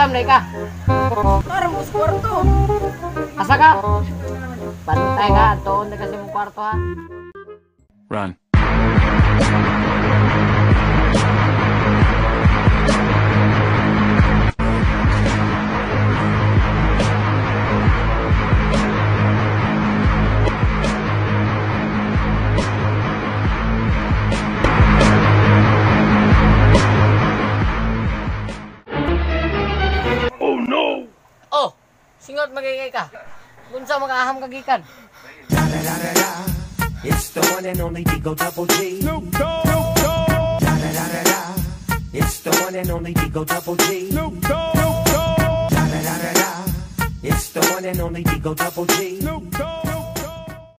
Magaham na ka. Parang mas kwarto. Asa ka? Bantay ka. Doon na kasi mong kwarto ha. Run. Singot magigay ka. Unsa magaham ka gikan? It's the one and only D-O Double G. Snoop Dogg. Da da da da da. It's the one and only D-O Double G. Snoop Dogg. Da da da da da. It's the one and only D-O Double G. Snoop Dogg.